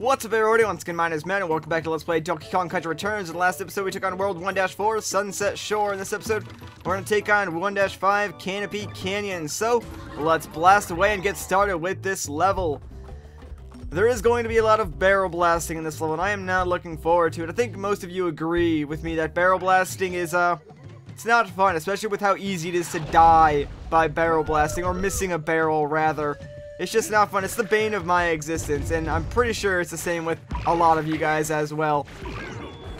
What's up everybody, once again my name is Matt and welcome back to Let's Play Donkey Kong Country Returns. In the last episode we took on World 1-4, Sunset Shore. In this episode, we're going to take on 1-5, Canopy Cannons. So, let's blast away and get started with this level. There is going to be a lot of barrel blasting in this level, and I am not looking forward to it. I think most of you agree with me that barrel blasting is, uh, it's not fun, especially with how easy it is to die by barrel blasting, or missing a barrel, rather. It's just not fun. It's the bane of my existence, and I'm pretty sure it's the same with a lot of you guys as well.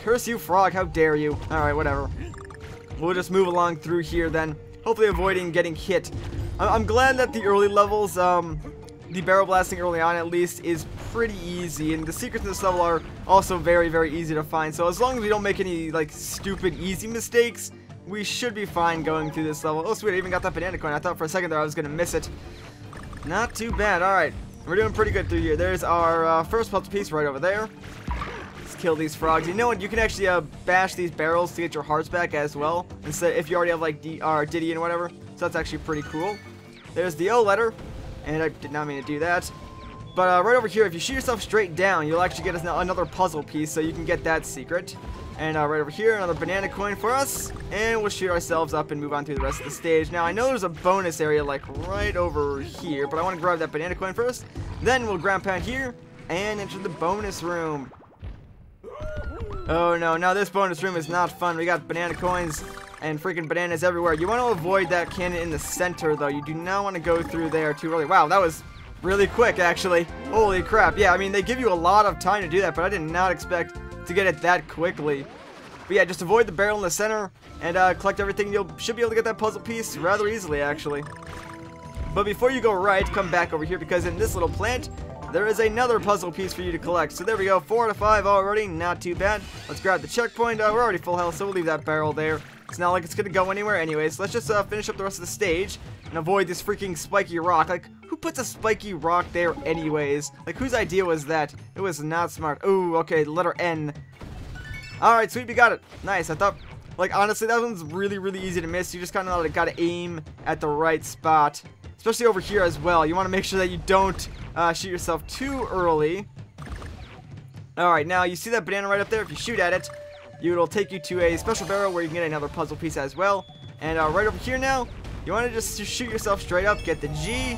Curse you, frog. How dare you. Alright, whatever. We'll just move along through here then, hopefully avoiding getting hit. I'm glad that the early levels, um, the barrel blasting early on at least, is pretty easy, and the secrets in this level are also very, very easy to find. So as long as we don't make any, like, stupid easy mistakes, we should be fine going through this level. Oh, sweet, I even got that banana coin. I thought for a second there I was going to miss it. Not too bad. Alright. We're doing pretty good through here. There's our uh, first puzzle piece right over there. Let's kill these frogs. You know what? You can actually uh, bash these barrels to get your hearts back as well. Instead, if you already have like D or Diddy and whatever. So that's actually pretty cool. There's the O letter. And I did not mean to do that. But uh, right over here, if you shoot yourself straight down, you'll actually get another puzzle piece. So you can get that secret. And uh, right over here, another banana coin for us. And we'll shoot ourselves up and move on through the rest of the stage. Now, I know there's a bonus area, like, right over here. But I want to grab that banana coin first. Then we'll ground pound here and enter the bonus room. Oh, no. Now, this bonus room is not fun. We got banana coins and freaking bananas everywhere. You want to avoid that cannon in the center, though. You do not want to go through there too early. Wow, that was really quick, actually. Holy crap. Yeah, I mean, they give you a lot of time to do that, but I did not expect to get it that quickly. But yeah, just avoid the barrel in the center and uh, collect everything. You should be able to get that puzzle piece rather easily, actually. But before you go right, come back over here because in this little plant, there is another puzzle piece for you to collect. So there we go, four to five already, not too bad. Let's grab the checkpoint. Uh, we're already full health, so we'll leave that barrel there. It's not like it's gonna go anywhere anyways. Let's just uh, finish up the rest of the stage and avoid this freaking spiky rock. Like, who puts a spiky rock there anyways? Like, whose idea was that? It was not smart. Ooh, okay, letter N. Alright, sweet, we got it. Nice, I thought, like, honestly, that one's really, really easy to miss. You just kind of gotta aim at the right spot. Especially over here as well. You want to make sure that you don't uh, shoot yourself too early. Alright, now, you see that banana right up there? If you shoot at it, it'll take you to a special barrel where you can get another puzzle piece as well. And uh, right over here now, you want to just shoot yourself straight up, get the G,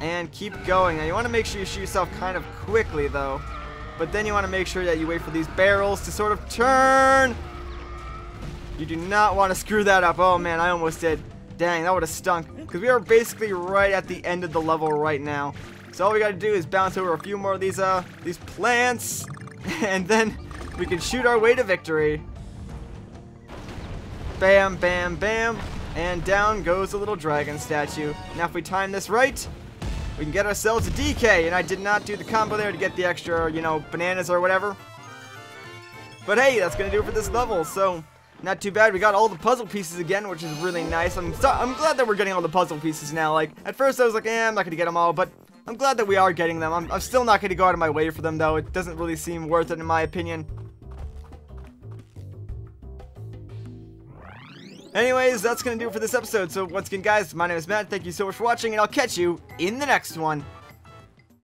and keep going. Now, you want to make sure you shoot yourself kind of quickly, though. But then you want to make sure that you wait for these barrels to sort of turn. You do not want to screw that up. Oh man, I almost did. Dang, that would have stunk. Because we are basically right at the end of the level right now. So all we got to do is bounce over a few more of these, uh, these plants. And then we can shoot our way to victory. Bam, bam, bam. And down goes the little dragon statue. Now if we time this right, we can get ourselves a DK, and I did not do the combo there to get the extra, you know, bananas or whatever. But hey, that's going to do it for this level, so not too bad. We got all the puzzle pieces again, which is really nice. I'm, so, I'm glad that we're getting all the puzzle pieces now. Like, at first I was like, eh, I'm not going to get them all, but I'm glad that we are getting them. I'm, I'm still not going to go out of my way for them, though. It doesn't really seem worth it, in my opinion. Anyways, that's going to do it for this episode. So once again, guys, my name is Matt. Thank you so much for watching, and I'll catch you in the next one.